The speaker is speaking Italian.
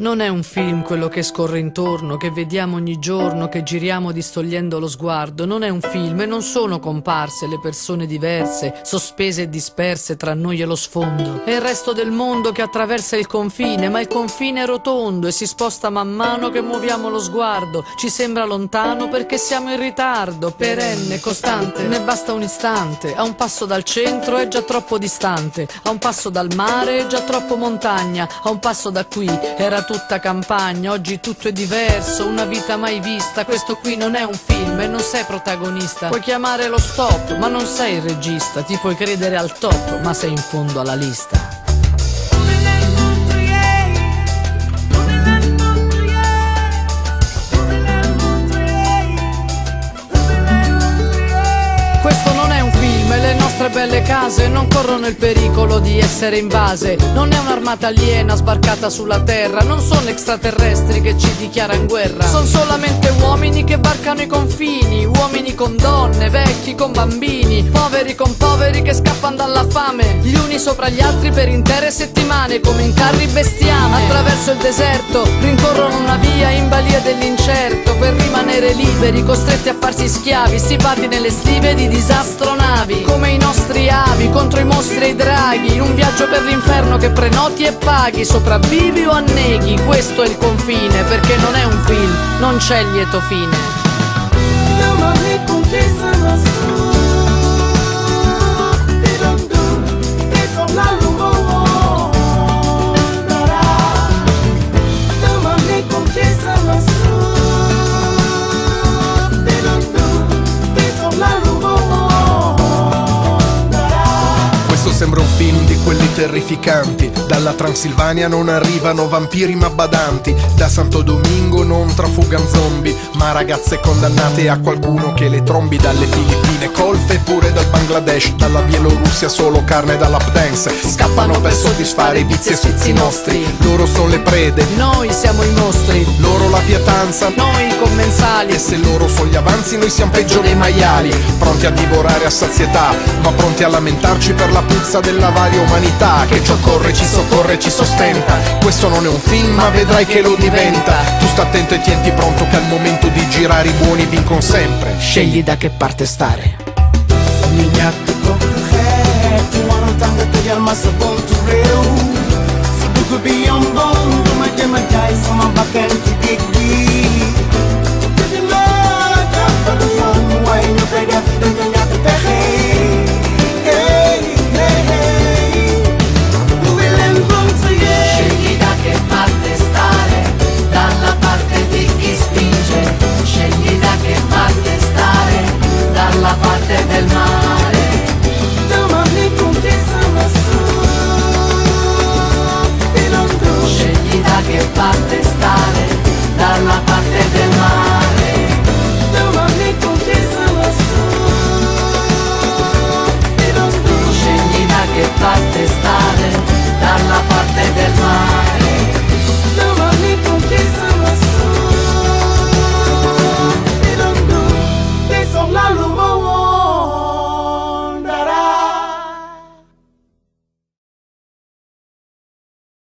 Non è un film quello che scorre intorno, che vediamo ogni giorno, che giriamo distogliendo lo sguardo. Non è un film e non sono comparse le persone diverse, sospese e disperse tra noi e lo sfondo. È il resto del mondo che attraversa il confine, ma il confine è rotondo e si sposta man mano che muoviamo lo sguardo. Ci sembra lontano perché siamo in ritardo, perenne, costante. Ne basta un istante. A un passo dal centro è già troppo distante. A un passo dal mare è già troppo montagna. A un passo da qui era tutta campagna, oggi tutto è diverso, una vita mai vista, questo qui non è un film e non sei protagonista. Puoi chiamare lo stop, ma non sei il regista, ti puoi credere al top, ma sei in fondo alla lista. Case non corrono il pericolo di essere invase. Non è un'armata aliena sbarcata sulla terra, non sono extraterrestri che ci dichiarano guerra. Sono solamente uomini che varcano i confini, uomini con donne, vecchi con bambini, poveri con poveri che scappano dalla fame, gli uni sopra gli altri per intere settimane come in carri bestiame. Attraverso il deserto rincorrono una via in balia dell'incerto rimanere liberi, costretti a farsi schiavi, stipati nelle stive di disastro navi, come i nostri avi contro i mostri e i draghi, in un viaggio per l'inferno che prenoti e paghi, sopravvivi o anneghi, questo è il confine, perché non è un film, non c'è lieto fine. Film di quelli terrificanti. Dalla Transilvania non arrivano vampiri ma badanti. Da Santo Domingo non trafugano zombie, ma ragazze condannate a qualcuno che le trombi dalle Filippine, colfe pure dal Bangladesh, dalla Bielorussia solo carne da lap dance. Scappano per soddisfare i vizi e sfizi nostri. Loro sono le prede, Noi siamo i mostri, pietanza. noi commensali, E se loro sono gli avanzi noi siamo peggio dei maiali. Pronti a divorare a sazietà Ma pronti a lamentarci per la puzza della varia umanità. Che ci occorre, ci soccorre, ci sostenta. Questo non è un film ma vedrai che lo diventa. Tu sta attento e tienti pronto che al momento di girare i buoni vincono sempre. Scegli da che parte stare. del mare domani compriamo su. E non tu scegli da che parte